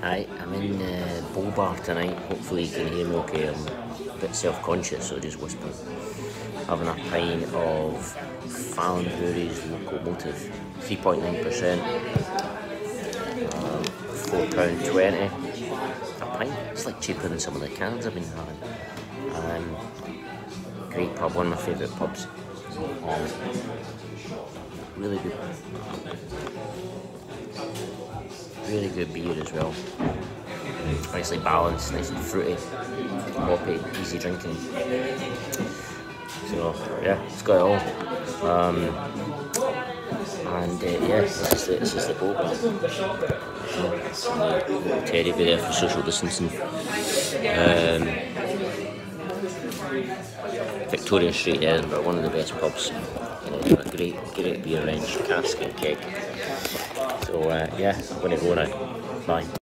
Hi, I'm in uh, Bow Bar tonight. Hopefully you can hear me okay. I'm a bit self-conscious, so just whisper. Having a pint of Fallen Brewery's Local Motive, 3.9%, um, £4.20 a pint. It's like cheaper than some of the cans I've been having. Um, great pub, one of my favourite pubs. Um, really good really good beer as well. Nicely balanced, nice and fruity, hoppy, easy drinking. So yeah, it's got it all. Um, and uh, yeah, this is the, this is the Bow Bar. Teddy be there for social distancing. Um, Victoria Street, Edinburgh, one of the best pubs. You know, a great, great beer range, cask and keg. So uh, yeah, I'm going to go. Bye.